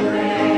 away.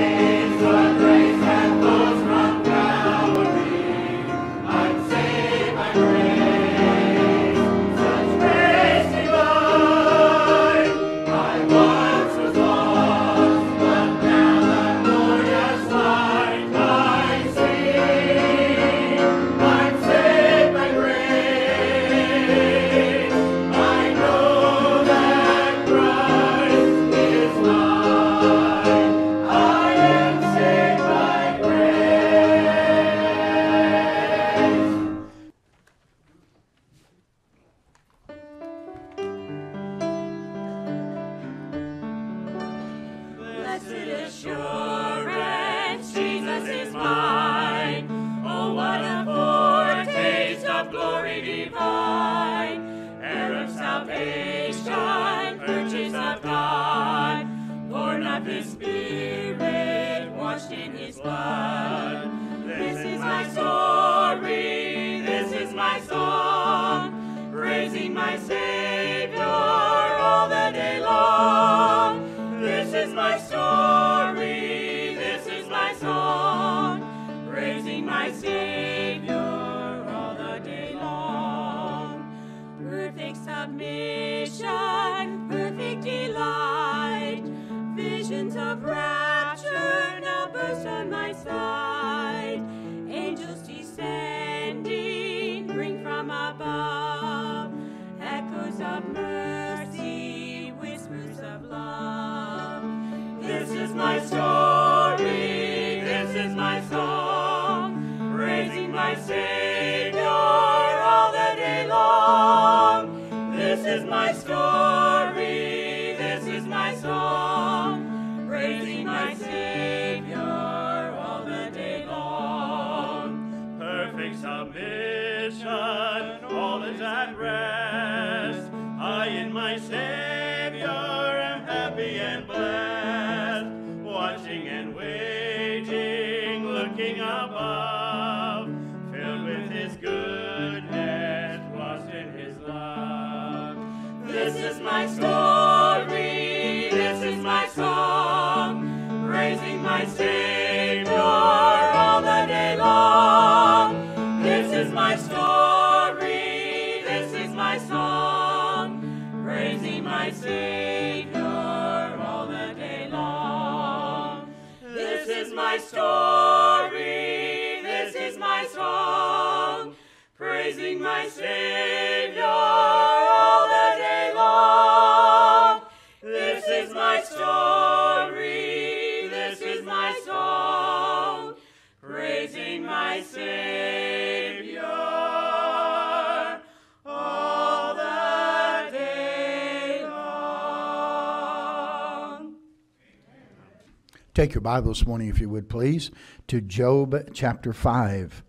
Take your Bible this morning, if you would please, to Job chapter 5.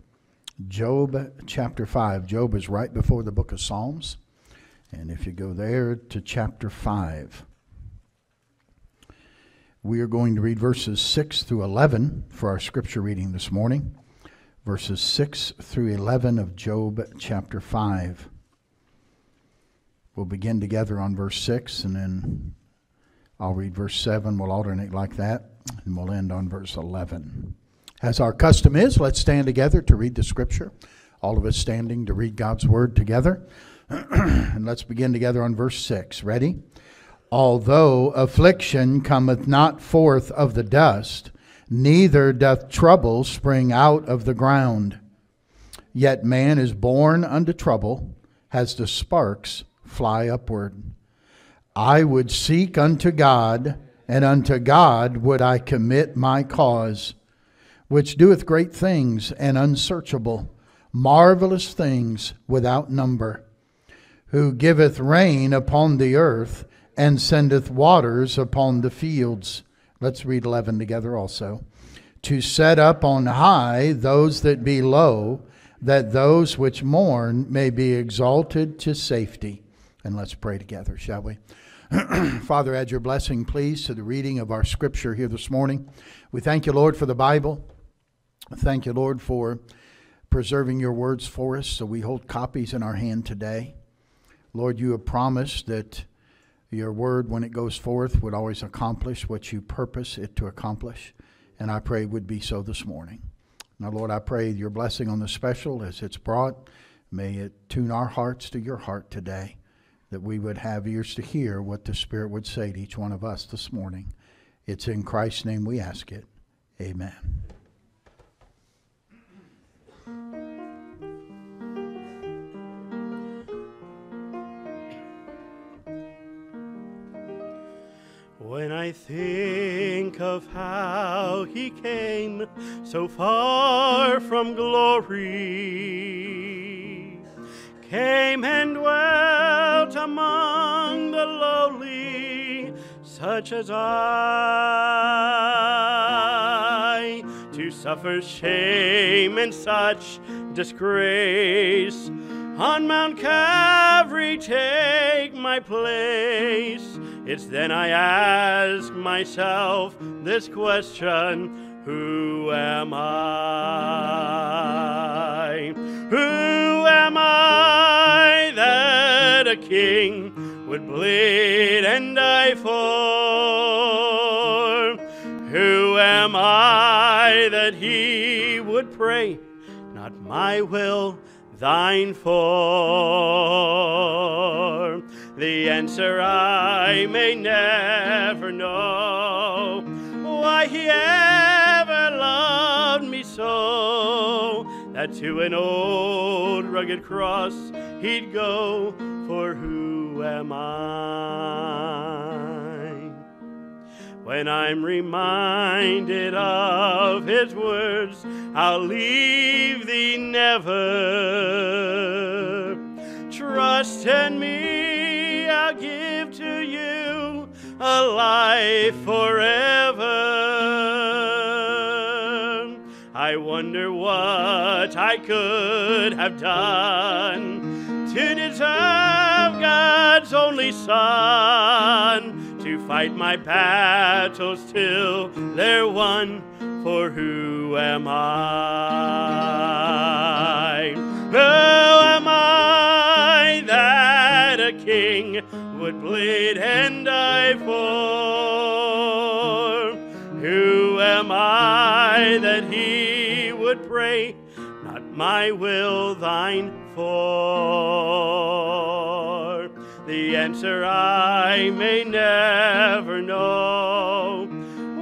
Job chapter 5. Job is right before the book of Psalms. And if you go there to chapter 5, we are going to read verses 6 through 11 for our scripture reading this morning. Verses 6 through 11 of Job chapter 5. We'll begin together on verse 6 and then I'll read verse 7. We'll alternate like that and we'll end on verse 11. As our custom is, let's stand together to read the scripture. All of us standing to read God's word together. and let's begin together on verse 6. Ready? Although affliction cometh not forth of the dust, neither doth trouble spring out of the ground. Yet man is born unto trouble, as the sparks fly upward. I would seek unto God and unto God would I commit my cause, which doeth great things and unsearchable, marvelous things without number, who giveth rain upon the earth and sendeth waters upon the fields. Let's read 11 together also. To set up on high those that be low, that those which mourn may be exalted to safety. And let's pray together, shall we? Father, add your blessing, please, to the reading of our scripture here this morning. We thank you, Lord, for the Bible. Thank you, Lord, for preserving your words for us so we hold copies in our hand today. Lord, you have promised that Your word, when it goes forth, would always accomplish what you purpose it to accomplish. And I pray would be so this morning. Now, Lord, I pray your blessing on the special as it's brought. May it tune our hearts to your heart today, that we would have ears to hear what the Spirit would say to each one of us this morning. It's in Christ's name we ask it. Amen. When I think of how he came so far from glory, came and dwelt among the lowly, such as I, to suffer shame and such disgrace. On Mount Calvary, take my place. It's then I ask myself this question Who am I? Am I that a king would bleed and die for? Who am I that he would pray, Not my will, thine for? The answer I may never know. Why he ever loved me so, that to an old rugged cross he'd go, for who am I? When I'm reminded of his words, I'll leave thee never. Trust in me, I'll give to you a life forever. I wonder what I could have done to deserve God's only Son to fight my battles till they're won. For who am I? Who am I that a king would bleed and die for? Who am I would pray, not my will, thine for? The answer I may never know.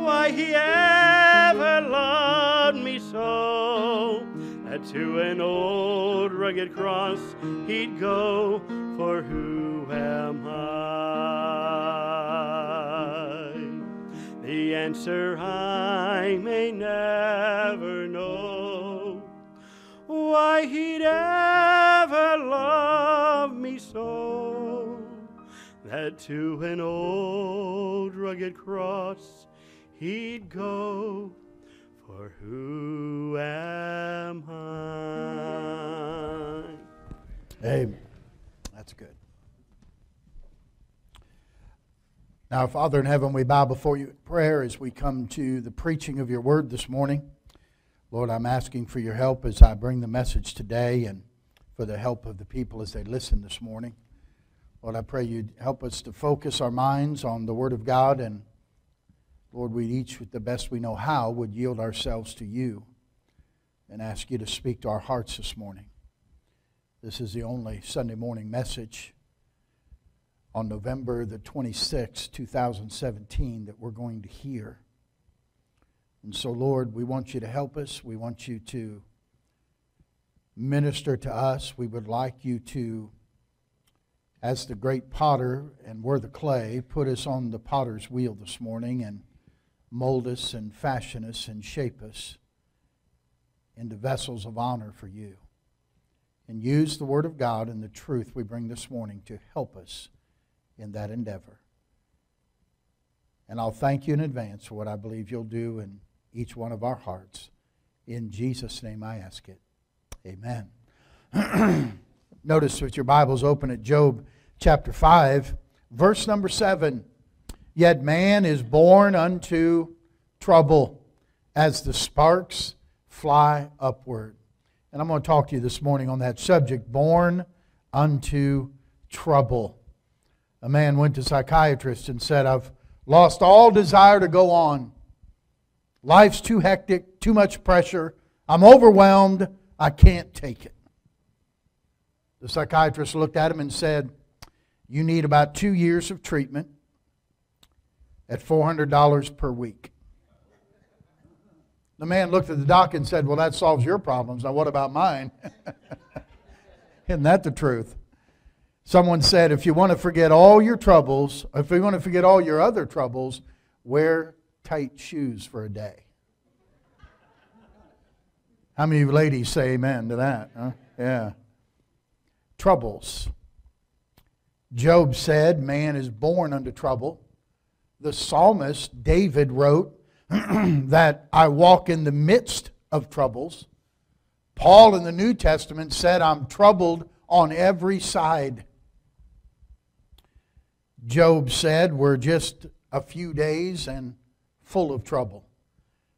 Why he ever loved me so, that to an old rugged cross he'd go, for who am I? The answer I may never know. Why he'd ever love me so, that to an old rugged cross he'd go. For who am I? Amen. That's good. Now, Father in heaven, we bow before you in prayer as we come to the preaching of your word this morning. Lord, I'm asking for your help as I bring the message today and for the help of the people as they listen this morning. Lord, I pray you'd help us to focus our minds on the Word of God and Lord, we each, with the best we know how, would yield ourselves to you and ask you to speak to our hearts this morning. This is the only Sunday morning message on November the 26th, 2017, that we're going to hear. And so, Lord, we want you to help us. We want you to minister to us. We would like you to, as the great potter, and we're the clay, put us on the potter's wheel this morning and mold us and fashion us and shape us into vessels of honor for you. And use the Word of God and the truth we bring this morning to help us in that endeavor. And I'll thank you in advance for what I believe you'll do in each one of our hearts. In Jesus' name I ask it. Amen. Notice with your Bibles open at Job chapter 5, verse number 7. Yet man is born unto trouble as the sparks fly upward. And I'm going to talk to you this morning on that subject born unto trouble. A man went to psychiatrist and said, I've lost all desire to go on. Life's too hectic, too much pressure. I'm overwhelmed. I can't take it. The psychiatrist looked at him and said, You need about two years of treatment at $400 per week. The man looked at the doc and said, Well, that solves your problems. Now, what about mine? Isn't that the truth? Someone said, If you want to forget all your troubles, if you want to forget all your other troubles, wear tight shoes for a day. How many ladies say amen to that? Huh? Yeah. Troubles. Job said, Man is born unto trouble. The psalmist David wrote, that I walk in the midst of troubles. Paul in the New Testament said, I'm troubled on every side. Job said, We're just a few days and full of trouble.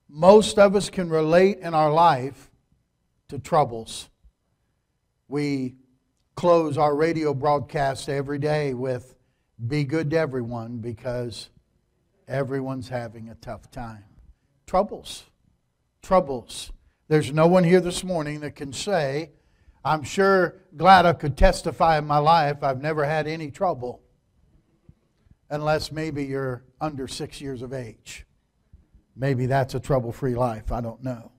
Most of us can relate in our life to troubles. We close our radio broadcast every day with, Be good to everyone because Everyone's having a tough time. Troubles. Troubles. There's no one here this morning that can say, I'm sure glad I could testify in my life I've never had any trouble. Unless maybe you're under six years of age. Maybe that's a trouble free life. I don't know.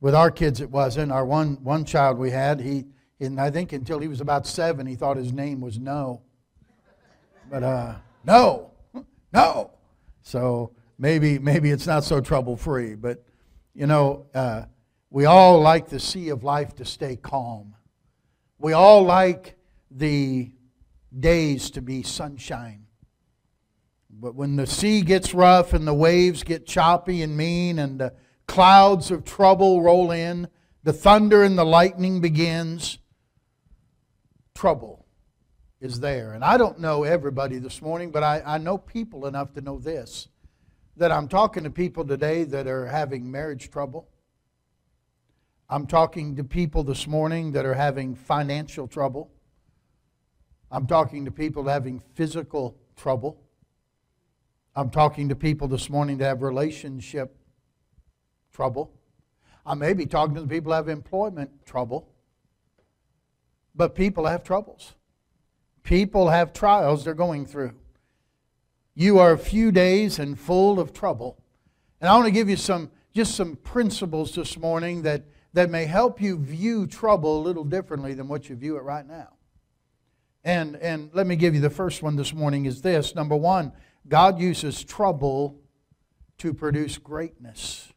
With our kids, it wasn't. Our one, one child we had, he, and I think until he was about seven, he thought his name was No. But, uh, no. No. So maybe, maybe it's not so trouble free. But, you know, uh, we all like the sea of life to stay calm. We all like the days to be sunshine. But when the sea gets rough and the waves get choppy and mean and the clouds of trouble roll in, the thunder and the lightning begins, trouble is there. And I don't know everybody this morning, but I, I know people enough to know this that I'm talking to people today that are having marriage trouble. I'm talking to people this morning that are having financial trouble. I'm talking to people having physical trouble. I'm talking to people this morning that have relationship trouble. I may be talking to people that have employment trouble. But people have troubles. People have trials they're going through. You are a few days and full of trouble. And I want to give you some just some principles this morning that, that may help you view trouble a little differently than what you view it right now. And, and let me give you the first one this morning is this. Number one, God uses trouble to produce greatness.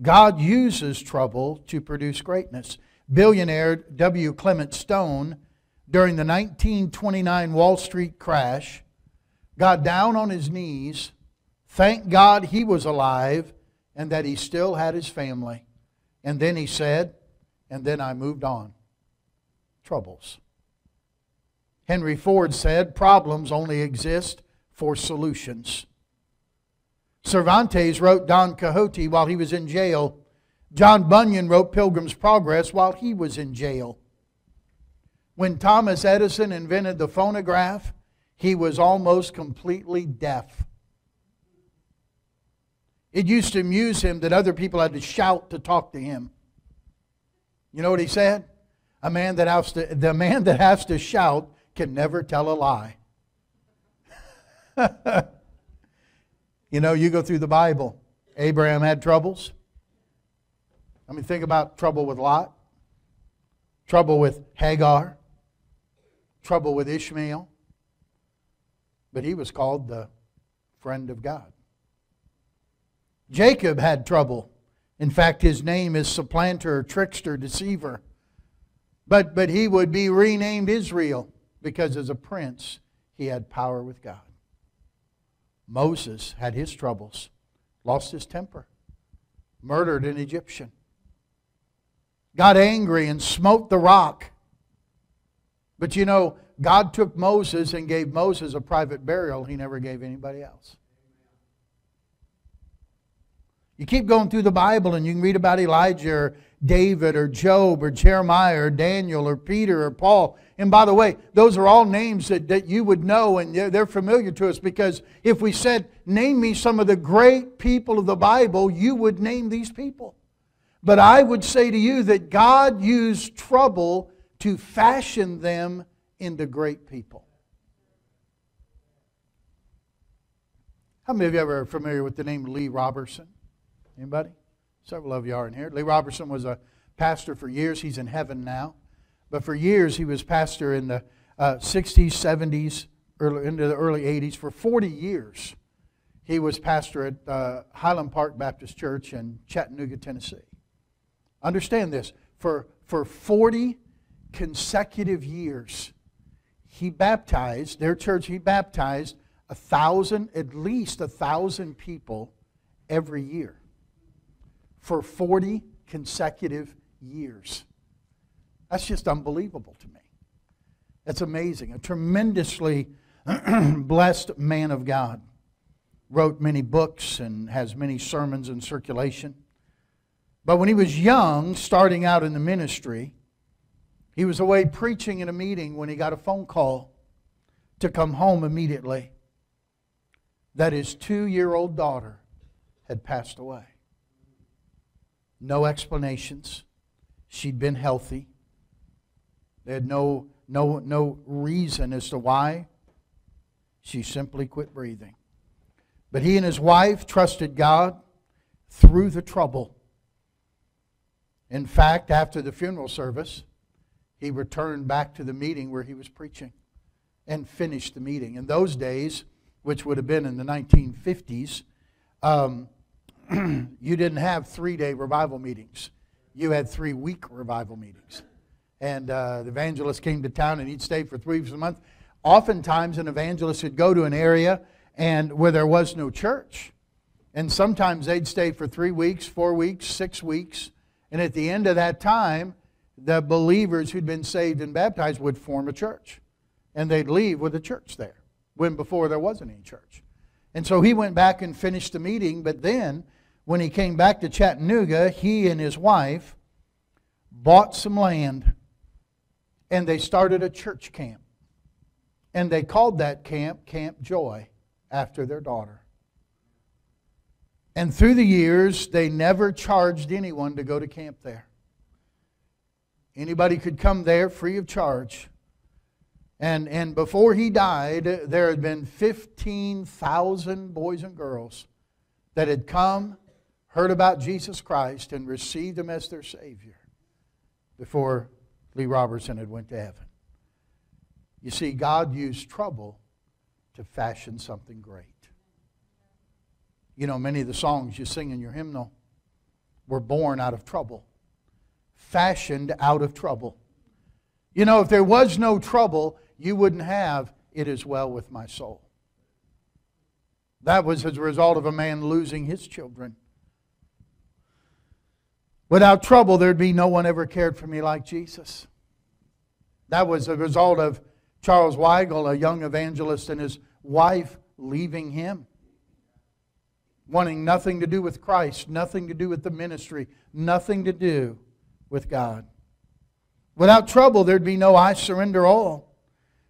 God uses trouble to produce greatness. Billionaire W. Clement Stone during the 1929 Wall Street crash, got down on his knees, thanked God he was alive and that he still had his family. And then he said, and then I moved on. Troubles. Henry Ford said, problems only exist for solutions. Cervantes wrote Don Quixote while he was in jail. John Bunyan wrote Pilgrim's Progress while he was in jail. When Thomas Edison invented the phonograph, he was almost completely deaf. It used to amuse him that other people had to shout to talk to him. You know what he said? A man that has to, the man that has to shout can never tell a lie. you know, you go through the Bible. Abraham had troubles. I mean, think about trouble with Lot, trouble with Hagar, trouble with Ishmael, but he was called the friend of God. Jacob had trouble. In fact, his name is supplanter, trickster, deceiver. But, but he would be renamed Israel because as a prince, he had power with God. Moses had his troubles, lost his temper, murdered an Egyptian, got angry and smote the rock but you know, God took Moses and gave Moses a private burial he never gave anybody else. You keep going through the Bible and you can read about Elijah or David or Job or Jeremiah or Daniel or Peter or Paul. And by the way, those are all names that, that you would know and they're, they're familiar to us because if we said, Name me some of the great people of the Bible, you would name these people. But I would say to you that God used trouble to fashion them into great people. How many of you ever are familiar with the name Lee Roberson? Anybody? Several of you are in here. Lee Roberson was a pastor for years. He's in heaven now. But for years, he was pastor in the uh, 60s, 70s, early, into the early 80s. For 40 years, he was pastor at uh, Highland Park Baptist Church in Chattanooga, Tennessee. Understand this. For, for 40 consecutive years, he baptized, their church, he baptized a thousand, at least a thousand people every year for 40 consecutive years. That's just unbelievable to me. That's amazing. A tremendously blessed man of God. Wrote many books and has many sermons in circulation. But when he was young, starting out in the ministry, he was away preaching in a meeting when he got a phone call to come home immediately that his two year old daughter had passed away. No explanations. She'd been healthy. They had no, no, no reason as to why. She simply quit breathing. But he and his wife trusted God through the trouble. In fact, after the funeral service, he returned back to the meeting where he was preaching and finished the meeting. In those days, which would have been in the 1950s, um, you didn't have three day revival meetings. You had three week revival meetings. And uh, the evangelist came to town and he'd stay for three weeks a month. Oftentimes, an evangelist would go to an area and where there was no church. And sometimes they'd stay for three weeks, four weeks, six weeks. And at the end of that time, the believers who'd been saved and baptized would form a church. And they'd leave with a church there when before there wasn't any church. And so he went back and finished the meeting, but then when he came back to Chattanooga, he and his wife bought some land and they started a church camp. And they called that camp Camp Joy after their daughter. And through the years, they never charged anyone to go to camp there. Anybody could come there free of charge. And, and before he died, there had been 15,000 boys and girls that had come heard about Jesus Christ and received him as their Savior before Lee Roberson had went to heaven. You see, God used trouble to fashion something great. You know, many of the songs you sing in your hymnal were born out of trouble, fashioned out of trouble. You know, if there was no trouble, you wouldn't have it as well with my soul. That was as a result of a man losing his children Without trouble, there'd be no one ever cared for me like Jesus. That was a result of Charles Weigle, a young evangelist, and his wife leaving him, wanting nothing to do with Christ, nothing to do with the ministry, nothing to do with God. Without trouble, there'd be no I surrender all.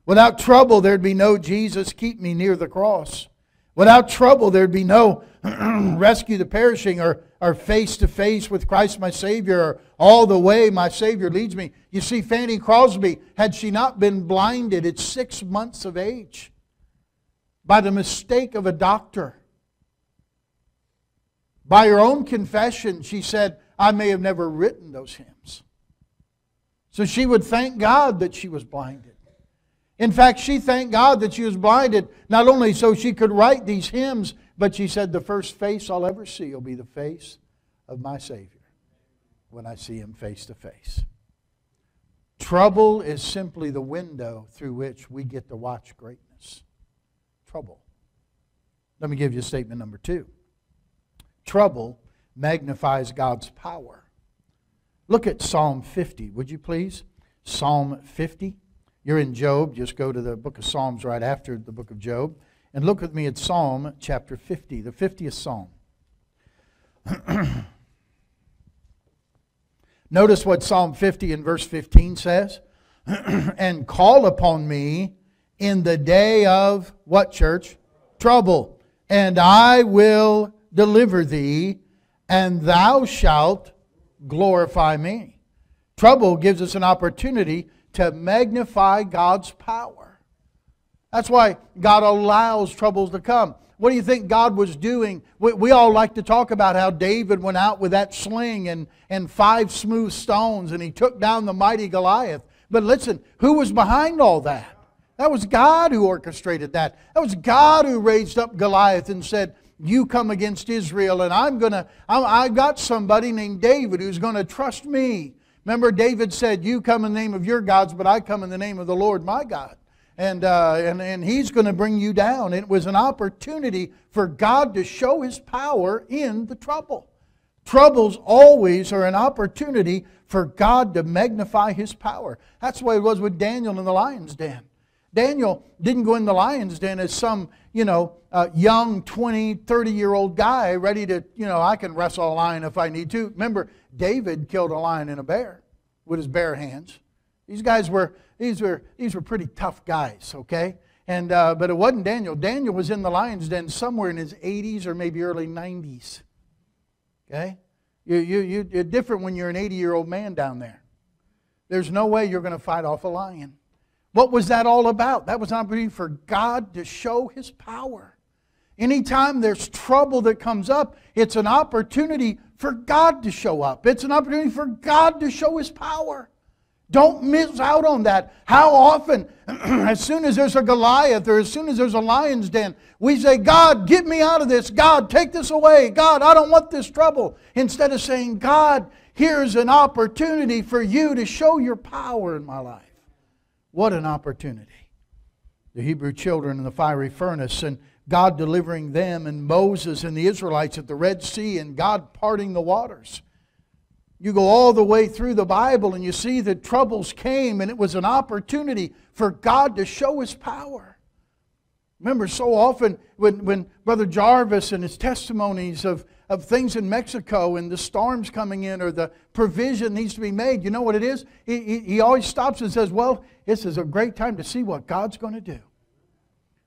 Without trouble, there'd be no Jesus, keep me near the cross. Without trouble, there'd be no rescue the perishing or, or face to face with Christ my Savior or all the way my Savior leads me. You see, Fanny Crosby, had she not been blinded at six months of age by the mistake of a doctor, by her own confession, she said, I may have never written those hymns. So she would thank God that she was blinded. In fact, she thanked God that she was blinded, not only so she could write these hymns, but she said, The first face I'll ever see will be the face of my Savior when I see him face to face. Trouble is simply the window through which we get to watch greatness. Trouble. Let me give you statement number two. Trouble magnifies God's power. Look at Psalm 50, would you please? Psalm 50. You're in Job. Just go to the book of Psalms right after the book of Job. And look with me at Psalm chapter 50, the 50th Psalm. Notice what Psalm 50 and verse 15 says. and call upon me in the day of what church? Trouble. And I will deliver thee, and thou shalt glorify me. Trouble gives us an opportunity to magnify God's power. That's why God allows troubles to come. What do you think God was doing? We, we, all like to talk about how David went out with that sling and, and five smooth stones and he took down the mighty Goliath. But listen, who was behind all that? That was God who orchestrated that. That was God who raised up Goliath and said, You come against Israel, and I'm going to, I've got somebody named David who's going to trust me. Remember, David said, You come in the name of your gods, but I come in the name of the Lord my God and, uh, and, and he's going to bring you down. It was an opportunity for God to show his power in the trouble. Troubles always are an opportunity for God to magnify his power. That's the way it was with Daniel in the lion's den. Daniel didn't go in the lion's den as some, you know, uh, young 20, 30 year old guy ready to, you know, I can wrestle a lion if I need to. Remember, David killed a lion and a bear with his bare hands. These guys were, these were, these were pretty tough guys, okay? And, uh, but it wasn't Daniel. Daniel was in the lion's den somewhere in his 80s or maybe early 90s. Okay? You, you, you, you're different when you're an 80 year old man down there. There's no way you're going to fight off a lion. What was that all about? That was an opportunity for God to show his power. Anytime there's trouble that comes up, it's an opportunity for God to show up. It's an opportunity for God to show his power. Don't miss out on that. How often, as soon as there's a Goliath or as soon as there's a lion's den, we say, God, get me out of this. God, take this away. God, I don't want this trouble. Instead of saying, God, here's an opportunity for you to show your power in my life. What an opportunity. The Hebrew children in the fiery furnace and God delivering them and Moses and the Israelites at the Red Sea and God parting the waters. You go all the way through the Bible and you see that troubles came and it was an opportunity for God to show his power. Remember, so often when, when Brother Jarvis and his testimonies of, of things in Mexico and the storms coming in or the provision needs to be made, you know what it is? He, he, he always stops and says, Well, this is a great time to see what God's going to do.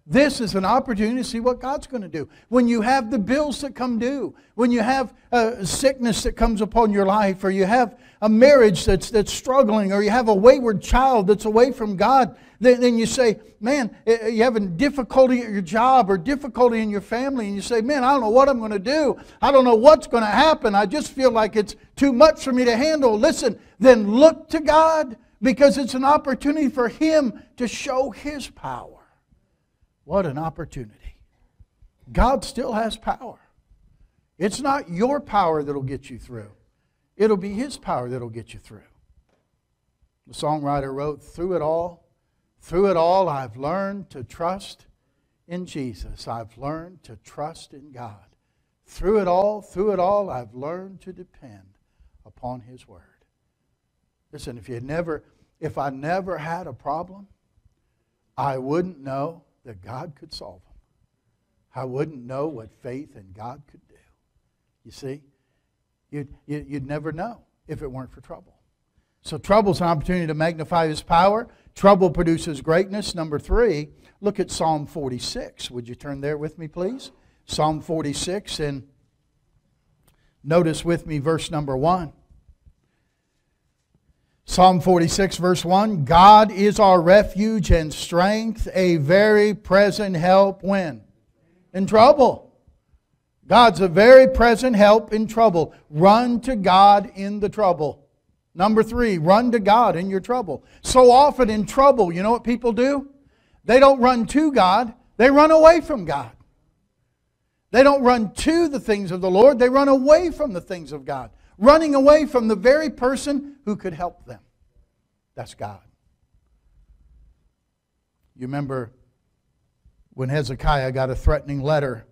This is an opportunity to see what God's going to do. When you have the bills that come due, when you have a sickness that comes upon your life, or you have a marriage that's, that's struggling, or you have a wayward child that's away from God, then, then you say, Man, eh, eh, you're having difficulty at your job or difficulty in your family, and you say, Man, I don't know what I'm going to do. I don't know what's going to happen. I just feel like it's too much for me to handle. Listen, then look to God because it's an opportunity for Him to show His power. What an opportunity. God still has power. It's not your power that'll get you through, it'll be His power that'll get you through. The songwriter wrote, Through it all, through it all, I've learned to trust in Jesus. I've learned to trust in God. Through it all, through it all, I've learned to depend upon His Word. Listen, if you never, if I never had a problem, I wouldn't know that God could solve them. I wouldn't know what faith in God could do. You see? You'd, you'd never know if it weren't for trouble. So, trouble's an opportunity to magnify His power. Trouble produces greatness. Number three, look at Psalm 46. Would you turn there with me, please? Psalm 46, and notice with me verse number one. Psalm 46, verse 1 God is our refuge and strength, a very present help when? In trouble. God's a very present help in trouble. Run to God in the trouble. Number three, run to God in your trouble. So often in trouble, you know what people do? They don't run to God, they run away from God. They don't run to the things of the Lord, they run away from the things of God running away from the very person who could help them. That's God. You remember when Hezekiah got a threatening letter,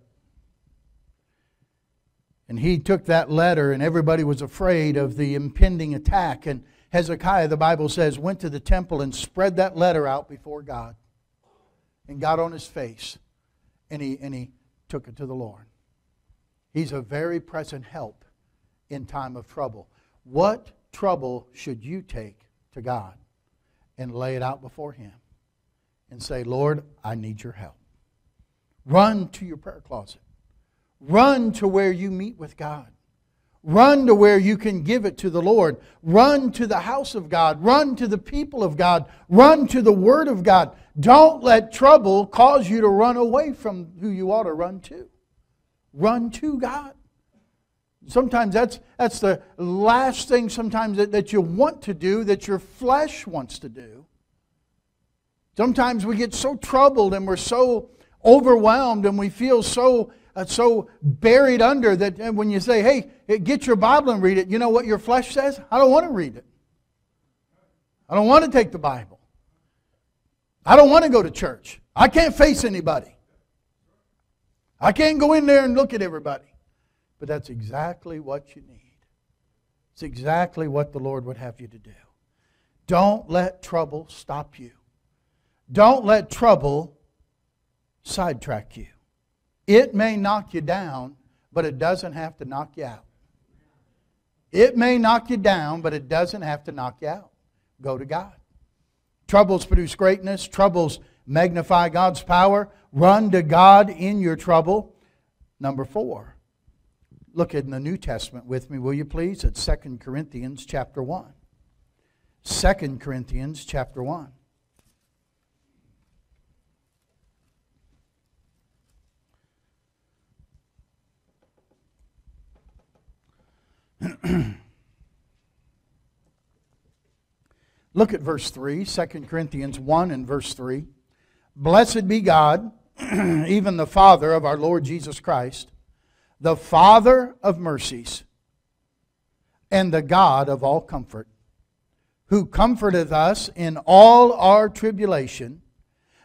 and he took that letter, and everybody was afraid of the impending attack. And Hezekiah, the Bible says, went to the temple and spread that letter out before God and got on his face, and he, and he took it to the Lord. He's a very present help in time of trouble. What trouble should you take to God and lay it out before Him and say, Lord, I need your help? Run to your prayer closet. Run to where you meet with God. Run to where you can give it to the Lord. Run to the house of God. Run to the people of God. Run to the Word of God. Don't let trouble cause you to run away from who you ought to run to. Run to God. Sometimes that's, that's the last thing sometimes that, that you want to do, that your flesh wants to do. Sometimes we get so troubled and we're so overwhelmed and we feel so Uh, so buried under that when you say, hey, get your Bible and read it, you know what your flesh says? I don't want to read it. I don't want to take the Bible. I don't want to go to church. I can't face anybody. I can't go in there and look at everybody. But that's exactly what you need. It's exactly what the Lord would have you to do. Don't let trouble stop you. Don't let trouble sidetrack you. It may knock you down, but it doesn't have to knock you out. It may knock you down, but it doesn't have to knock you out. Go to God. Troubles produce greatness, troubles magnify God's power. Run to God in your trouble. Number four. Look in the New Testament with me, will you please? At 2 Corinthians chapter 1. 2 Corinthians chapter 1. Look at verse 3, 2 Corinthians 1 and verse 3. Blessed be God, even the Father of our Lord Jesus Christ, the Father of mercies, and the God of all comfort, who comforteth us in all our tribulation,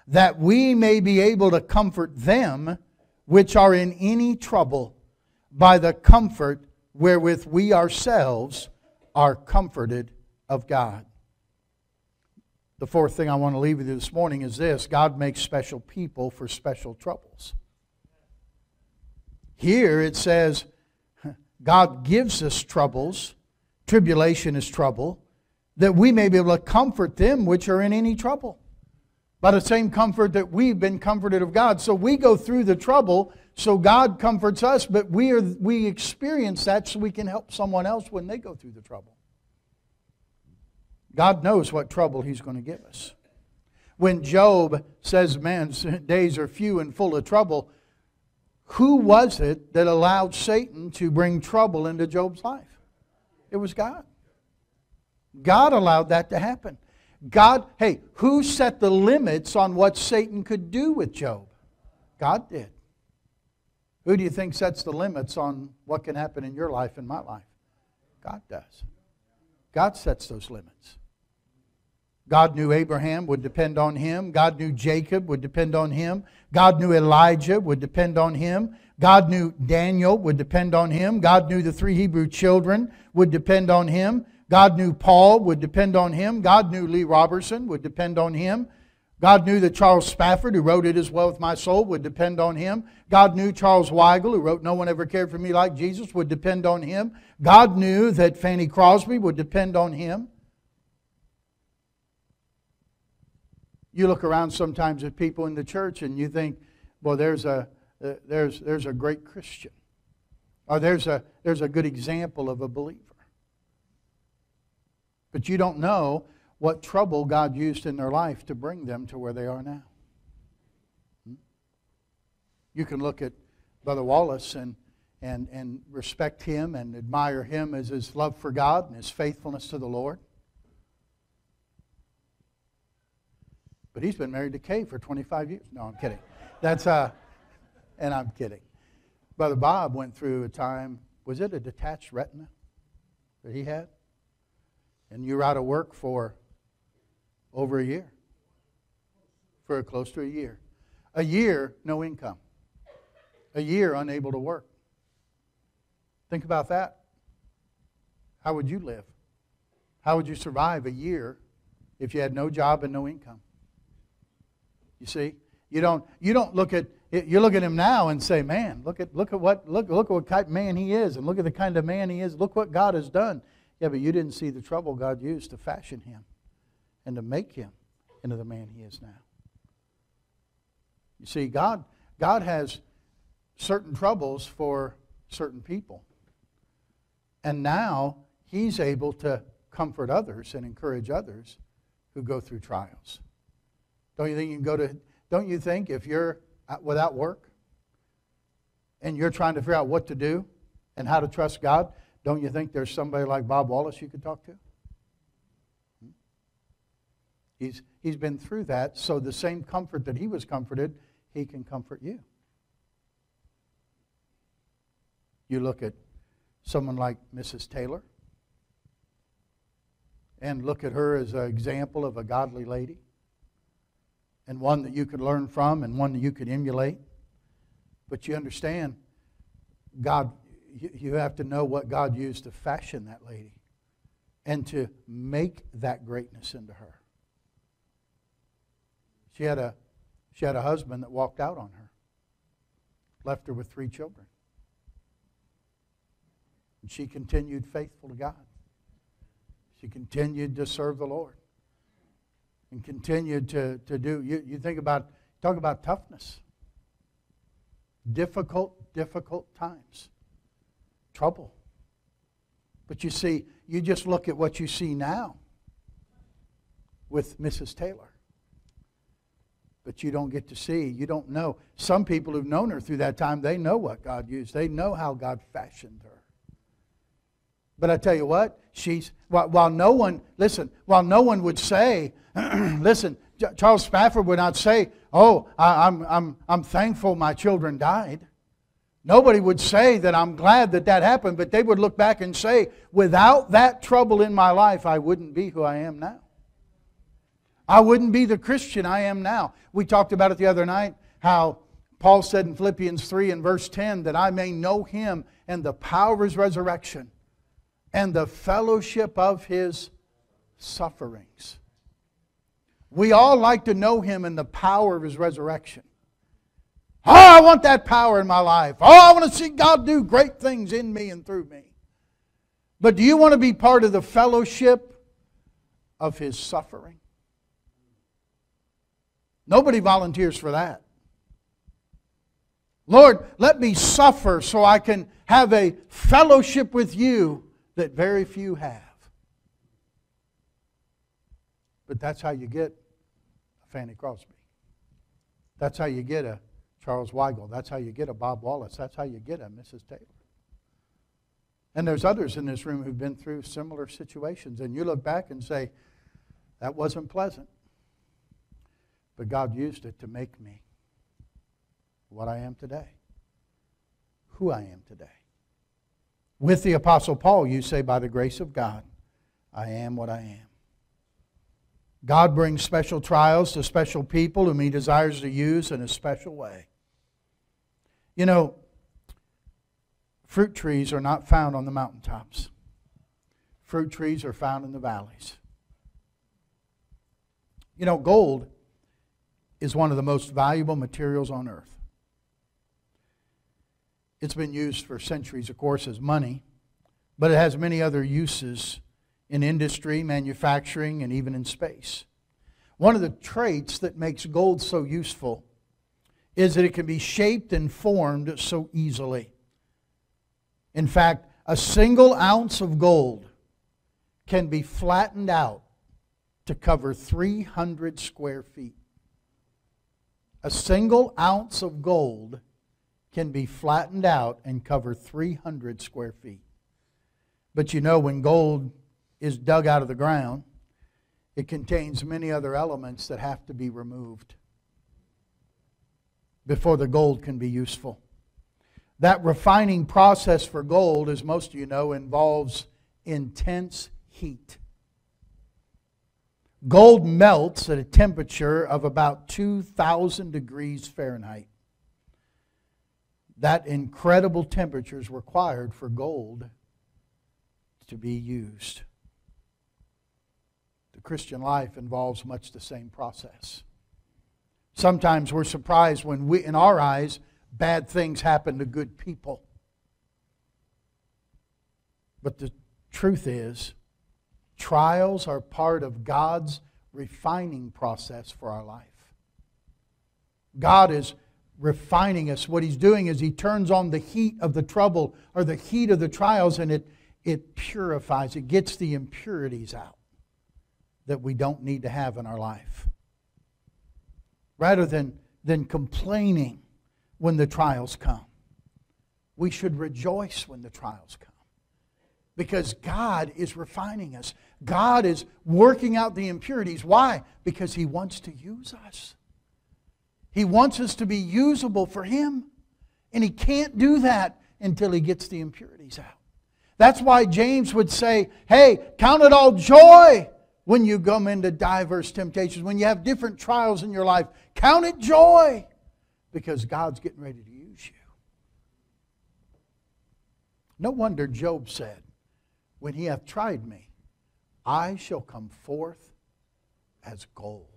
that we may be able to comfort them which are in any trouble by the comfort wherewith we ourselves are comforted of God. The fourth thing I want to leave with you this morning is this God makes special people for special troubles. Here it says, God gives us troubles, tribulation is trouble, that we may be able to comfort them which are in any trouble. By the same comfort that we've been comforted of God. So we go through the trouble so God comforts us, but we, are, we experience that so we can help someone else when they go through the trouble. God knows what trouble He's going to give us. When Job says man's days are few and full of trouble, who was it that allowed Satan to bring trouble into Job's life? It was God. God allowed that to happen. God, hey, who set the limits on what Satan could do with Job? God did. Who do you think sets the limits on what can happen in your life and my life? God does. God sets those limits. God knew Abraham would depend on him. God knew Jacob would depend on him. God knew Elijah would depend on him. God knew Daniel would depend on him. God knew the three Hebrew children would depend on him. God knew Paul would depend on him. God knew Lee Roberson would depend on him. God knew that Charles Spafford, who wrote It Is Well With My Soul, would depend on him. God knew Charles Weigle, who wrote No One Ever Cared for Me Like Jesus, would depend on him. God knew that Fanny Crosby would depend on him. You look around sometimes at people in the church and you think, well, there's a, uh, there's, there's a great Christian. Or there's a, there's a good example of a believer. But you don't know what trouble God used in their life to bring them to where they are now. Hmm? You can look at Brother Wallace and, and, and respect him and admire him as his love for God and his faithfulness to the Lord. But he's been married to Kay for 25 years. No, I'm kidding. That's, uh, and I'm kidding. Brother Bob went through a time, was it a detached retina that he had? And you were out of work for over a year. For close to a year. A year, no income. A year, unable to work. Think about that. How would you live? How would you survive a year if you had no job and no income? You see? You don't, you don't look at, you look at him now and say, "Man, look at look at what look look at what kind of man he is, and look at the kind of man he is. Look what God has done." Yeah, but you didn't see the trouble God used to fashion him and to make him into the man he is now. You see, God God has certain troubles for certain people, and now He's able to comfort others and encourage others who go through trials. Don't you think you can go to? Don't you think if you're without work and you're trying to figure out what to do and how to trust God, don't you think there's somebody like Bob Wallace you could talk to? He's, he's been through that, so the same comfort that he was comforted, he can comfort you. You look at someone like Mrs. Taylor and look at her as an example of a godly lady and one that you could learn from and one that you could emulate. But you understand, God, you have to know what God used to fashion that lady and to make that greatness into her. She had a, she had a husband that walked out on her, left her with three children. And she continued faithful to God. She continued to serve the Lord and continued to, to do. You, you think about, talk about toughness. Difficult, difficult times. Trouble. But you see, you just look at what you see now with Mrs. Taylor. But you don't get to see, you don't know. Some people who've known her through that time, they know what God used. They know how God fashioned her. But I tell you what, she's, while, while no one, listen, while no one would say, listen, Charles Spafford would not say, oh, I, I'm, I'm, I'm thankful my children died. Nobody would say that I'm glad that that happened, but they would look back and say, without that trouble in my life, I wouldn't be who I am now. I wouldn't be the Christian I am now. We talked about it the other night how Paul said in Philippians 3 and verse 10 that I may know him and the power of his resurrection and the fellowship of his sufferings. We all like to know him and the power of his resurrection. Oh, I want that power in my life. Oh, I want to see God do great things in me and through me. But do you want to be part of the fellowship of his suffering? Nobody volunteers for that. Lord, let me suffer so I can have a fellowship with you that very few have. But that's how you get a Fanny Crosby. That's how you get a Charles Weigle. That's how you get a Bob Wallace. That's how you get a Mrs. Taylor. And there's others in this room who've been through similar situations. And you look back and say, that wasn't pleasant. But God used it to make me what I am today, who I am today. With the Apostle Paul, you say, by the grace of God, I am what I am. God brings special trials to special people whom He desires to use in a special way. You know, fruit trees are not found on the mountaintops, fruit trees are found in the valleys. You know, gold is one of the most valuable materials on earth. It's been used for centuries, of course, as money, but it has many other uses in industry, manufacturing, and even in space. One of the traits that makes gold so useful is that it can be shaped and formed so easily. In fact, a single ounce of gold can be flattened out to cover 300 square feet. A single ounce of gold can be flattened out and cover 300 square feet. But you know, when gold is dug out of the ground, it contains many other elements that have to be removed before the gold can be useful. That refining process for gold, as most of you know, involves intense heat. Gold melts at a temperature of about 2,000 degrees Fahrenheit that incredible temperature is required for gold to be used. The Christian life involves much the same process. Sometimes we're surprised when we, in our eyes, bad things happen to good people. But the truth is, trials are part of God's refining process for our life. God is refining us. What He's doing is He turns on the heat of the trouble or the heat of the trials and it, it purifies, it gets the impurities out that we don't need to have in our life. Rather than, than complaining when the trials come, we should rejoice when the trials come. Because God is refining us. God is working out the impurities. Why? Because He wants to use us. He wants us to be usable for Him. And He can't do that until He gets the impurities out. That's why James would say, hey, count it all joy when you come into diverse temptations, when you have different trials in your life. Count it joy because God's getting ready to use you. No wonder Job said, When he hath tried me, I shall come forth as gold,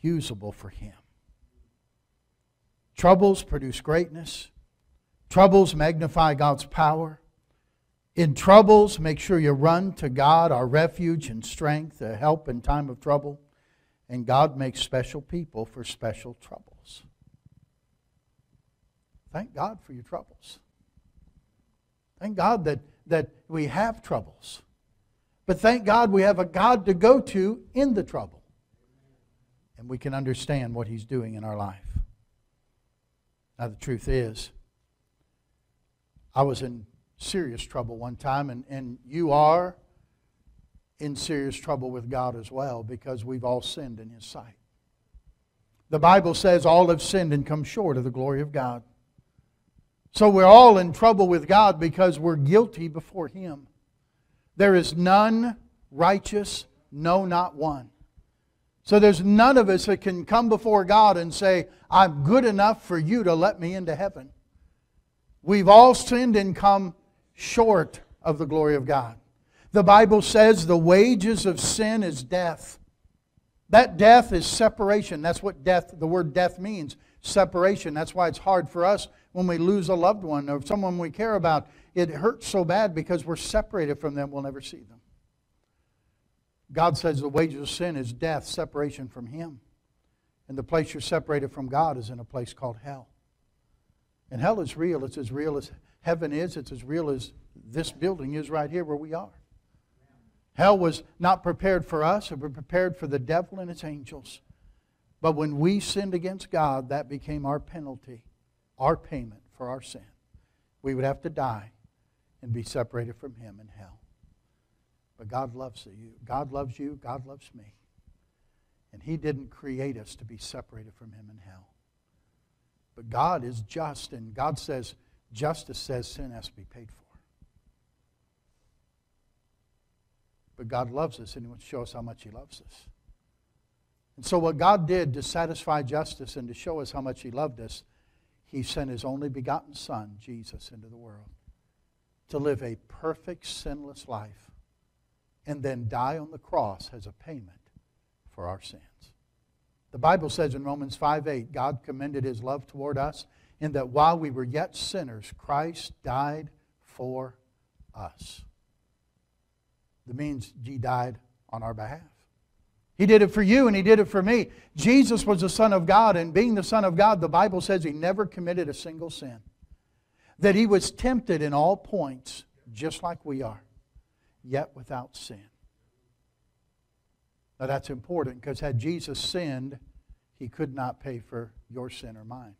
usable for him. Troubles produce greatness. Troubles magnify God's power. In troubles, make sure you run to God, our refuge and strength, a help in time of trouble. And God makes special people for special troubles. Thank God for your troubles. Thank God that, that we have troubles. But thank God we have a God to go to in the trouble. And we can understand what He's doing in our life. Now, the truth is, I was in serious trouble one time, and, and you are in serious trouble with God as well because we've all sinned in His sight. The Bible says all have sinned and come short of the glory of God. So we're all in trouble with God because we're guilty before Him. There is none righteous, no, not one. So there's none of us that can come before God and say, I'm good enough for you to let me into heaven. We've all sinned and come short of the glory of God. The Bible says the wages of sin is death. That death is separation. That's what death, the word death means separation. That's why it's hard for us when we lose a loved one or someone we care about. It hurts so bad because we're separated from them, we'll never see them. God says the wages of sin is death, separation from Him. And the place you're separated from God is in a place called hell. And hell is real. It's as real as heaven is. It's as real as this building is right here where we are. Hell was not prepared for us, it was prepared for the devil and its angels. But when we sinned against God, that became our penalty, our payment for our sin. We would have to die and be separated from Him in hell. But God loves you. God loves you. God loves me. And He didn't create us to be separated from Him in hell. But God is just, and God says, justice says sin has to be paid for. But God loves us, and He wants to show us how much He loves us. And so, what God did to satisfy justice and to show us how much He loved us, He sent His only begotten Son, Jesus, into the world to live a perfect, sinless life and then die on the cross as a payment for our sins. The Bible says in Romans 5 8, God commended His love toward us in that while we were yet sinners, Christ died for us. That means He died on our behalf. He did it for you and He did it for me. Jesus was the Son of God, and being the Son of God, the Bible says He never committed a single sin. That He was tempted in all points, just like we are, yet without sin. Now that's important because had Jesus sinned, He could not pay for your sin or mine.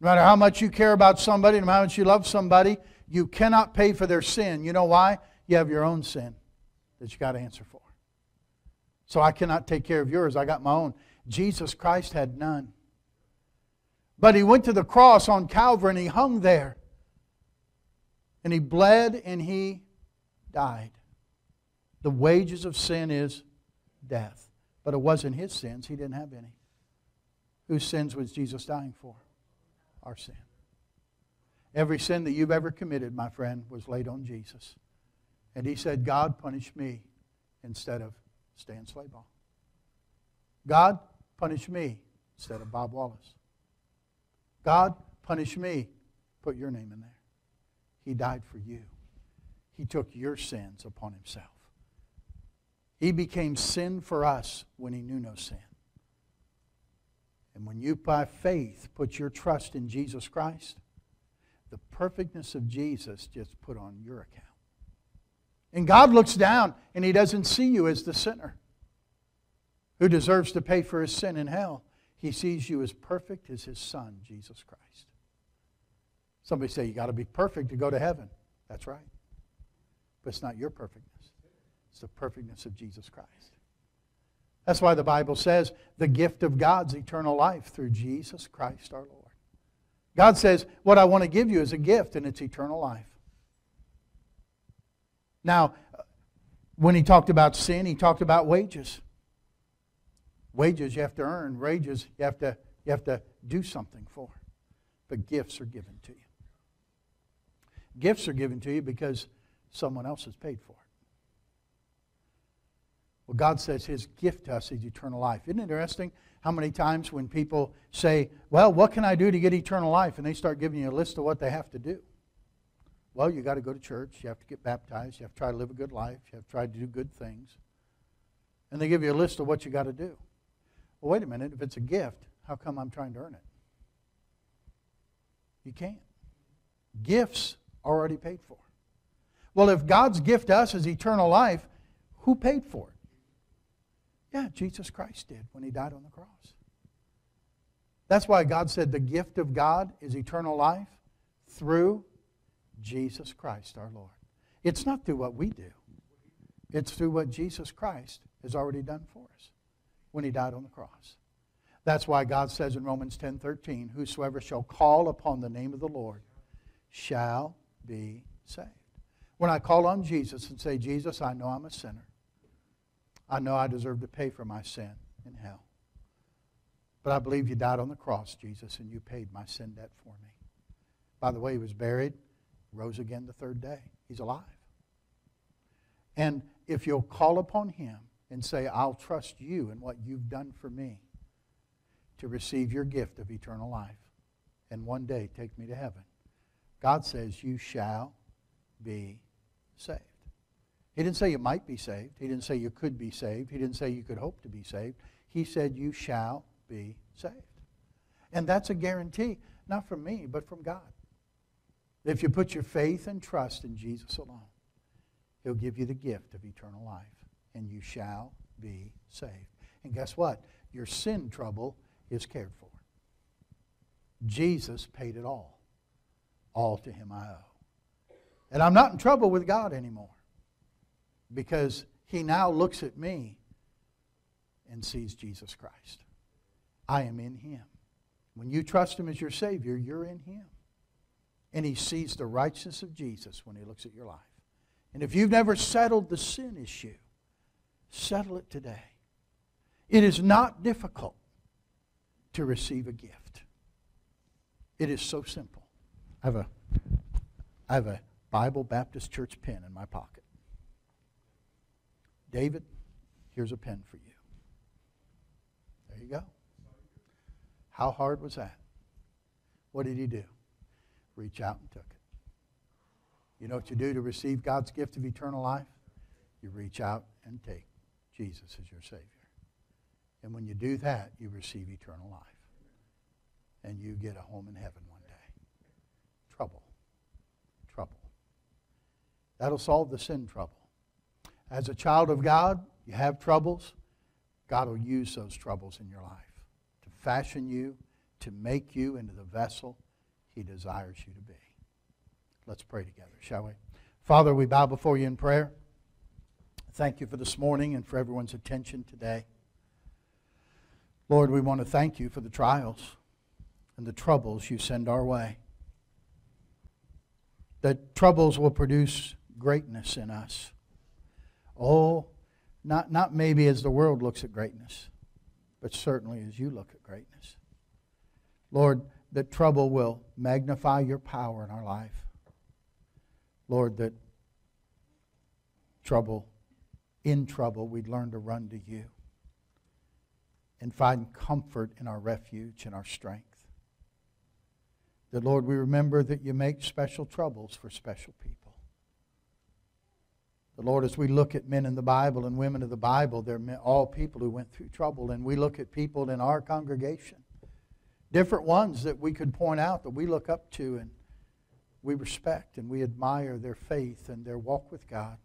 No matter how much you care about somebody, no matter how much you love somebody, you cannot pay for their sin. You know why? You have your own sin that you got to answer for. So I cannot take care of yours. I got my own. Jesus Christ had none. But he went to the cross on Calvary and he hung there. And he bled and he died. The wages of sin is death. But it wasn't his sins. He didn't have any. Whose sins was Jesus dying for? Our sin. Every sin that you've ever committed, my friend, was laid on Jesus. And he said, God punished me instead of Stan Slabaugh. God, punish me instead of Bob Wallace. God, punish me. Put your name in there. He died for you. He took your sins upon himself. He became sin for us when he knew no sin. And when you, by faith, put your trust in Jesus Christ, the perfectness of Jesus just put on your account. And God looks down and he doesn't see you as the sinner who deserves to pay for his sin in hell. He sees you as perfect as his son, Jesus Christ. Somebody say, You got to be perfect to go to heaven. That's right. But it's not your perfectness, it's the perfectness of Jesus Christ. That's why the Bible says the gift of God's eternal life through Jesus Christ our Lord. God says, What I want to give you is a gift, and it's eternal life. Now, when he talked about sin, he talked about wages. Wages you have to earn, wages you have to, you have to do something for. But gifts are given to you. Gifts are given to you because someone else has paid for it. Well, God says His gift to us is eternal life. Isn't it interesting how many times when people say, Well, what can I do to get eternal life? And they start giving you a list of what they have to do. Well, you got to go to church, you have to get baptized, you have to try to live a good life, you have to try to do good things. And they give you a list of what you got to do. Well, wait a minute, if it's a gift, how come I'm trying to earn it? You can't. Gifts are already paid for. Well, if God's gift to us is eternal life, who paid for it? Yeah, Jesus Christ did when he died on the cross. That's why God said the gift of God is eternal life through Jesus Christ our Lord. It's not through what we do, it's through what Jesus Christ has already done for us when he died on the cross. That's why God says in Romans 10 13, Whosoever shall call upon the name of the Lord shall be saved. When I call on Jesus and say, Jesus, I know I'm a sinner. I know I deserve to pay for my sin in hell. But I believe you died on the cross, Jesus, and you paid my sin debt for me. By the way, he was buried, rose again the third day. He's alive. And if you'll call upon him and say, I'll trust you in what you've done for me to receive your gift of eternal life and one day take me to heaven, God says, You shall be saved. He didn't say you might be saved. He didn't say you could be saved. He didn't say you could hope to be saved. He said you shall be saved. And that's a guarantee, not from me, but from God. If you put your faith and trust in Jesus alone, He'll give you the gift of eternal life, and you shall be saved. And guess what? Your sin trouble is cared for. Jesus paid it all. All to Him I owe. And I'm not in trouble with God anymore because he now looks at me and sees Jesus Christ. I am in him. When you trust him as your Savior, you're in him. And he sees the righteousness of Jesus when he looks at your life. And if you've never settled the sin issue, settle it today. It is not difficult to receive a gift. It is so simple. I have a, I have a Bible Baptist Church pen in my pocket. David, here's a pen for you. There you go. How hard was that? What did he do? Reach out and took it. You know what you do to receive God's gift of eternal life? You reach out and take Jesus as your Savior. And when you do that, you receive eternal life. And you get a home in heaven one day. Trouble. Trouble. That'll solve the sin trouble. As a child of God, you have troubles. God will use those troubles in your life to fashion you, to make you into the vessel He desires you to be. Let's pray together, shall we? Father, we bow before you in prayer. Thank you for this morning and for everyone's attention today. Lord, we want to thank you for the trials and the troubles you send our way. That troubles will produce greatness in us. Oh, not, not maybe as the world looks at greatness, but certainly as you look at greatness. Lord, that trouble will magnify your power in our life. Lord, that trouble, in trouble, we'd learn to run to you. and find comfort in our refuge and our strength. That, Lord, we remember that you make special troubles for special people. The Lord, as we look at men in the Bible and women of the Bible, they're all people who went through trouble. And we look at people in our congregation, different ones that we could point out that we look up to and we respect and we admire their faith and their walk with God.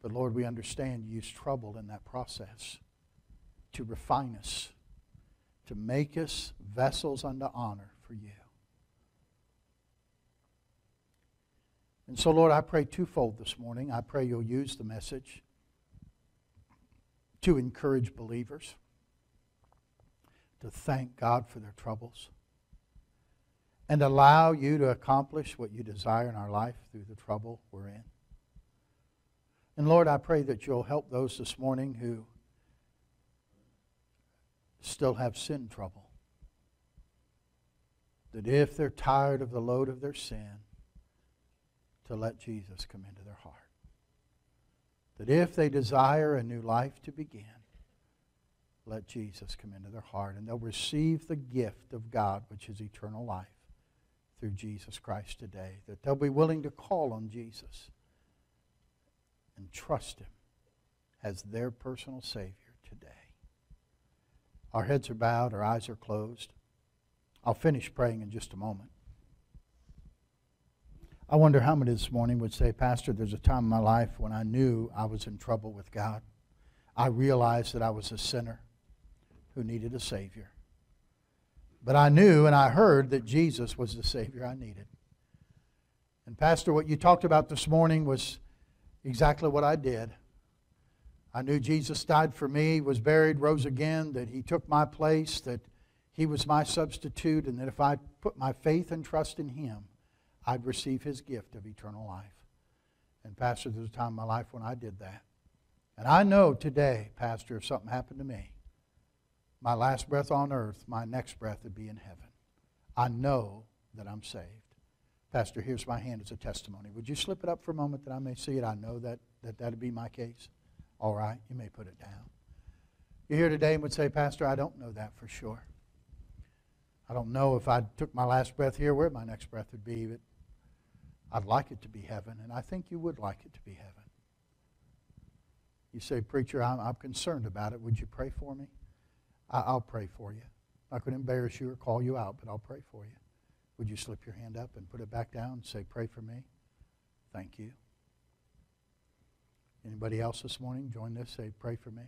But Lord, we understand you use trouble in that process to refine us, to make us vessels unto honor for you. And so, Lord, I pray twofold this morning. I pray you'll use the message to encourage believers, to thank God for their troubles, and allow you to accomplish what you desire in our life through the trouble we're in. And Lord, I pray that you'll help those this morning who still have sin trouble. That if they're tired of the load of their sin, to let Jesus come into their heart. That if they desire a new life to begin, let Jesus come into their heart and they'll receive the gift of God, which is eternal life, through Jesus Christ today. That they'll be willing to call on Jesus and trust Him as their personal Savior today. Our heads are bowed, our eyes are closed. I'll finish praying in just a moment. I wonder how many this morning would say, Pastor, there's a time in my life when I knew I was in trouble with God. I realized that I was a sinner who needed a Savior. But I knew and I heard that Jesus was the Savior I needed. And, Pastor, what you talked about this morning was exactly what I did. I knew Jesus died for me, was buried, rose again, that He took my place, that He was my substitute, and that if I put my faith and trust in Him, I'd receive His gift of eternal life. And, Pastor, there was a time in my life when I did that. And I know today, Pastor, if something happened to me, my last breath on earth, my next breath would be in heaven. I know that I'm saved. Pastor, here's my hand as a testimony. Would you slip it up for a moment that I may see it? I know that that that'd be my case. All right, you may put it down. You're here today and would say, Pastor, I don't know that for sure. I don't know if I took my last breath here where my next breath would be, but I'd like it to be heaven, and I think you would like it to be heaven. You say, Preacher, I'm, I'm concerned about it. Would you pray for me? I, will pray for you. Going to embarrass you or call you out, but I'll pray for you. Would you slip your hand up and put it back down and say, Pray for me? Thank you. Anybody else this morning join this? Say, Pray for me.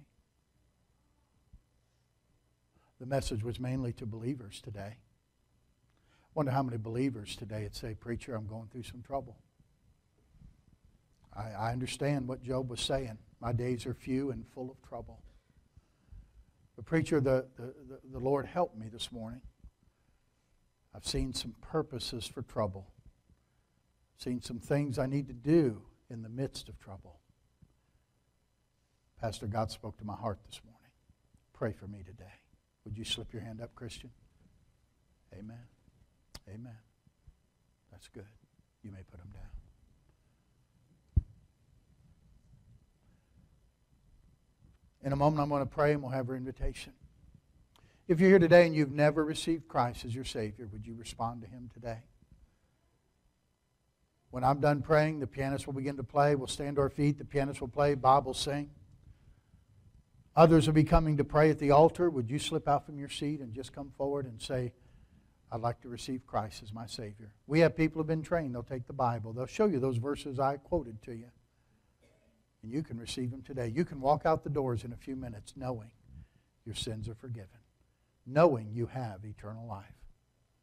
The message was mainly to believers today. Wonder how many believers today would say, Preacher, I'm going through some trouble. I, I understand what Job was saying. My days are few and full of trouble. But, preacher, the, the, the Lord helped me this morning. I've seen some purposes for trouble, seen some things I need to do in the midst of trouble. Pastor, God spoke to my heart this morning. Pray for me today. Would you slip your hand up, Christian? Amen. Amen. That's good. You may put them down. In a moment, I'm going to pray and we'll have our invitation. If you're here today and you've never received Christ as your Savior, would you respond to Him today? When I'm done praying, the pianist will begin to play. We'll stand to our feet. The pianist will play. Bob will sing. Others will be coming to pray at the altar. Would you slip out from your seat and just come forward and say, I'd like to receive Christ as my Savior? We have people who have been trained. They'll take the Bible. They'll show you those verses I quoted to you. And you can receive them today. You can walk out the doors in a few minutes knowing your sins are forgiven, knowing you have eternal life.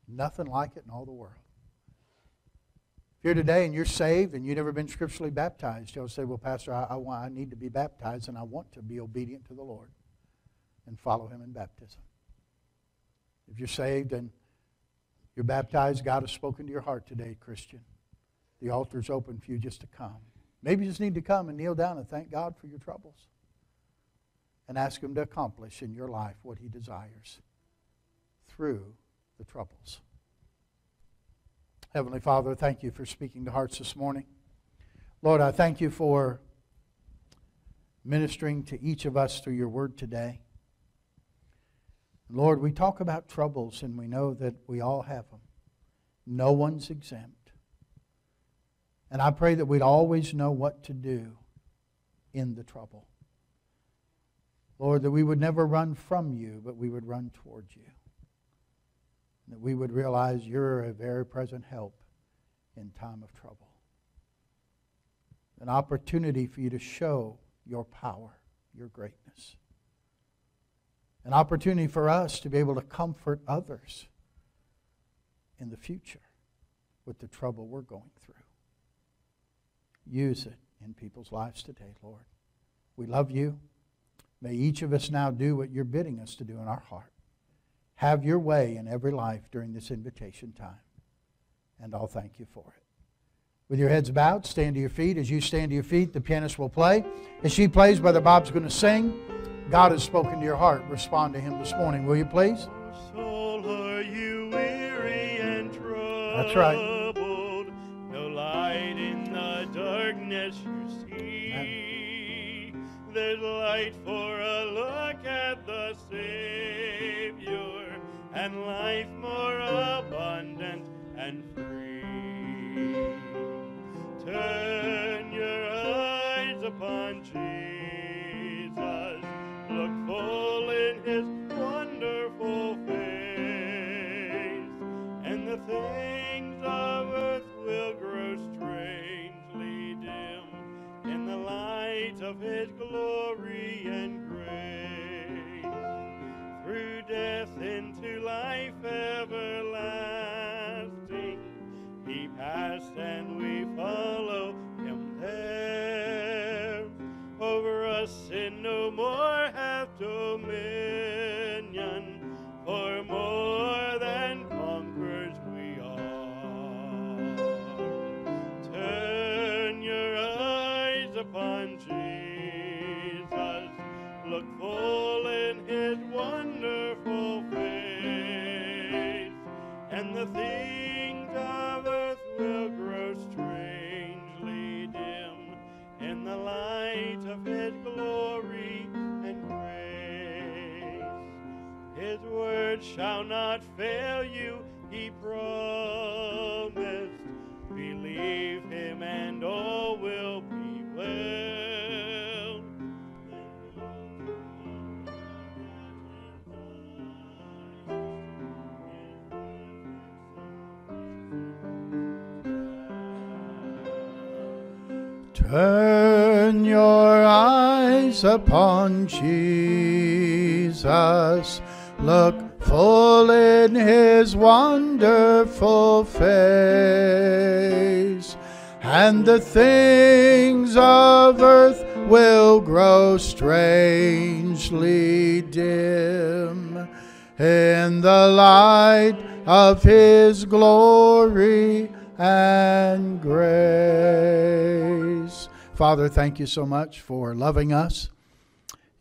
Nothing like it in all the world. If you're today and you're saved and you've never been scripturally baptized, you'll say, Well, Pastor, I, I, want, I need to be baptized and I want to be obedient to the Lord and follow Him in baptism. If you're saved and you're baptized, God has spoken to your heart today, Christian. The altar's open for you just to come. Maybe you just need to come and kneel down and thank God for your troubles and ask Him to accomplish in your life what He desires through the troubles. Heavenly Father, thank you for speaking to hearts this morning. Lord, I thank you for ministering to each of us through your word today. Lord, we talk about troubles and we know that we all have them. No one's exempt. And I pray that we'd always know what to do in the trouble. Lord, that we would never run from you, but we would run towards you. That we would realize you're a very present help in time of trouble. An opportunity for you to show your power, your greatness an opportunity for us to be able to comfort others in the future with the trouble we're going through. Use it in people's lives today, Lord. We love you. May each of us now do what you're bidding us to do in our heart. Have your way in every life during this invitation time. And I'll thank you for it. With your heads bowed, stand to your feet. As you stand to your feet, the pianist will play. As she plays, Brother Bob's going to sing. God has spoken to your heart. Respond to Him this morning, will you please? Soul, are you weary and troubled? That's right. There's for a look at the Savior and life more abundant and free. Turn your eyes upon Jesus look full in his wonderful face, and the things of his glory and grace. Through death into life everlasting, he passed and we follow him there. Over us sin no more hath dominion, the things of earth will grow strangely dim in the light of his glory and grace. his word shall not fail you, he promised. Believe him and all will be well. Turn your eyes upon Jesus. Look full in his wonderful face, and the things of earth will grow strangely dim. In the light of his glory and grace. Father, thank you so much for loving us,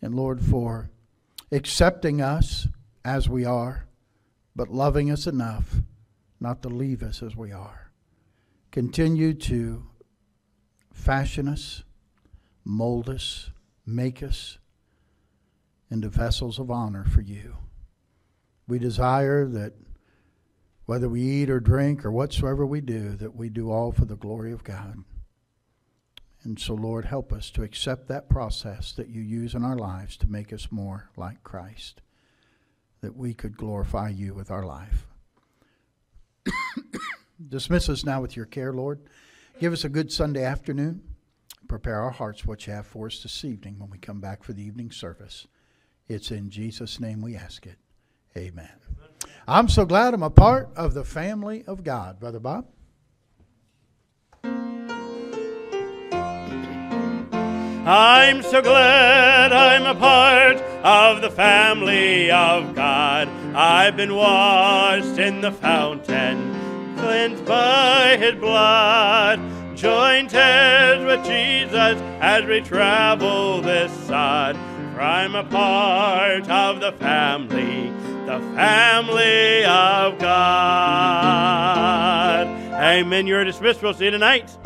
and Lord, for accepting us as we are, but loving us enough not to leave us as we are. Continue to fashion us, mold us, make us into vessels of honor for you. We desire that whether we eat or drink or whatsoever we do, that we do all for the glory of God. And so, Lord, help us to accept that process that you use in our lives to make us more like Christ that we could glorify you with our life. Dismiss us now with your care, Lord. Give us a good Sunday afternoon. Prepare our hearts what you have for us this evening when we come back for the evening service. It's in Jesus' name we ask it. Amen. I'm so glad I'm a part of the family of God. Brother Bob? I'm so glad I'm a part of the family of God. I've been washed in the fountain, cleansed by his blood. Joined hands with Jesus as we travel this sod. For I'm a part of the family, the family of God. Amen. You're dismissed. We'll see you tonight.